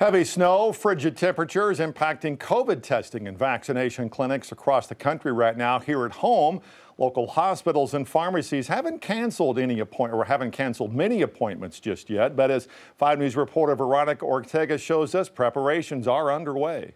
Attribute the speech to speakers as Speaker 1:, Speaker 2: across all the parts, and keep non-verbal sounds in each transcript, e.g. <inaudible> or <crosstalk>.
Speaker 1: Heavy snow, frigid temperatures impacting COVID testing and vaccination clinics across the country right now. Here at home, local hospitals and pharmacies haven't canceled any appointment or haven't canceled many appointments just yet. But as 5 News reporter Veronica Ortega shows us, preparations are underway.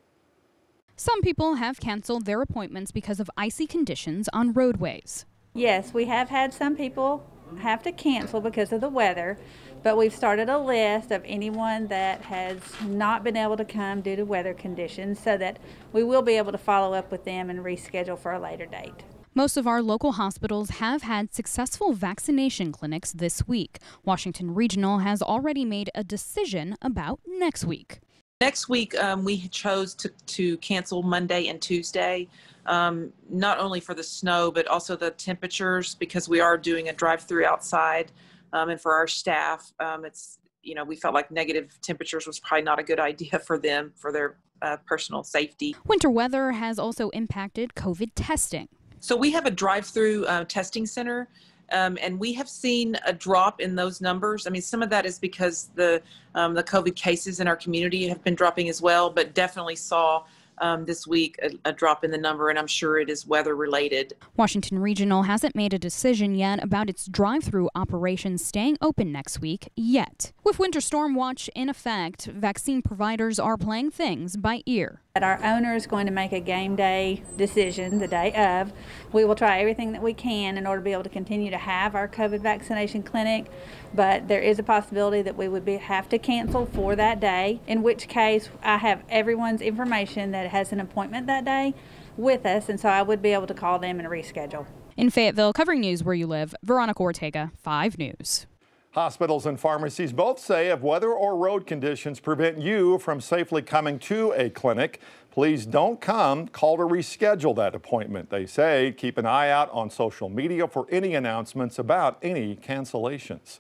Speaker 2: Some people have canceled their appointments because of icy conditions on roadways.
Speaker 3: Yes, we have had some people have to cancel because of the weather, but we've started a list of anyone that has not been able to come due to weather conditions so that we will be able to follow up with them and reschedule for a later date.
Speaker 2: Most of our local hospitals have had successful vaccination clinics this week. Washington Regional has already made a decision about next week.
Speaker 4: Next week, um, we chose to, to cancel Monday and Tuesday, um, not only for the snow, but also the temperatures, because we are doing a drive through outside. Um, and for our staff, um, it's, you know, we felt like negative temperatures was probably not a good <laughs> idea for them, for their uh, personal safety.
Speaker 2: Winter weather has also impacted COVID testing.
Speaker 4: So we have a drive through uh, testing center um, and we have seen a drop in those numbers. I mean, some of that is because the um, the COVID cases in our community have been dropping as well, but definitely saw um, this week a, a, drop in the number, and I'm sure it is weather related.
Speaker 2: Washington Regional hasn't made a decision yet about its drive through operations staying open next week yet. With Winter Storm Watch in effect, vaccine providers are playing things by ear.
Speaker 3: That our owner is going to make a game day decision the day of. We will try everything that we can in order to be able to continue to have our COVID vaccination clinic, but there is a possibility that we would be, have to cancel for that day, in which case I have everyone's information that has an appointment that day with us, and so I would be able to call them and reschedule.
Speaker 2: In Fayetteville, covering news where you live, Veronica Ortega, 5 News.
Speaker 1: Hospitals and pharmacies both say if weather or road conditions prevent you from safely coming to a clinic, please don't come. Call to reschedule that appointment. They say keep an eye out on social media for any announcements about any cancellations.